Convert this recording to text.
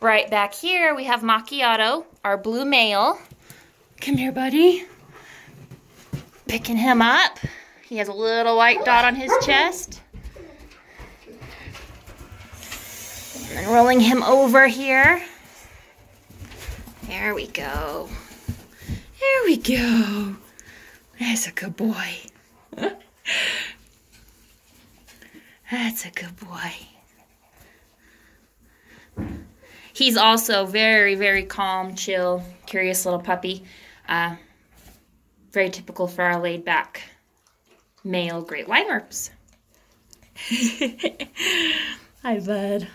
Right back here, we have Macchiato, our blue male. Come here, buddy. Picking him up. He has a little white dot on his chest. And rolling him over here. There we go. There we go. That's a good boy. That's a good boy. He's also very, very calm, chill, curious little puppy. Uh, very typical for our laid back male great Weimar pups. Hi, bud.